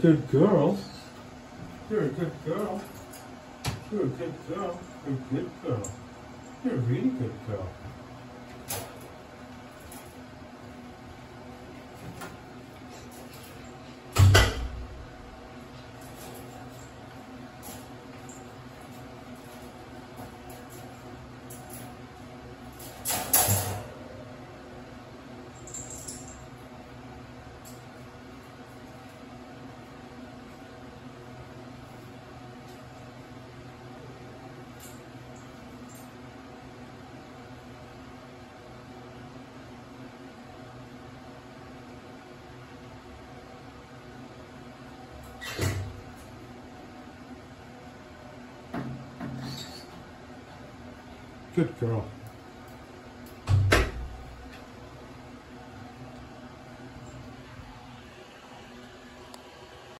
good girl. You're a good girl. You're a good girl. You're a good girl. You're a really good girl. Good girl.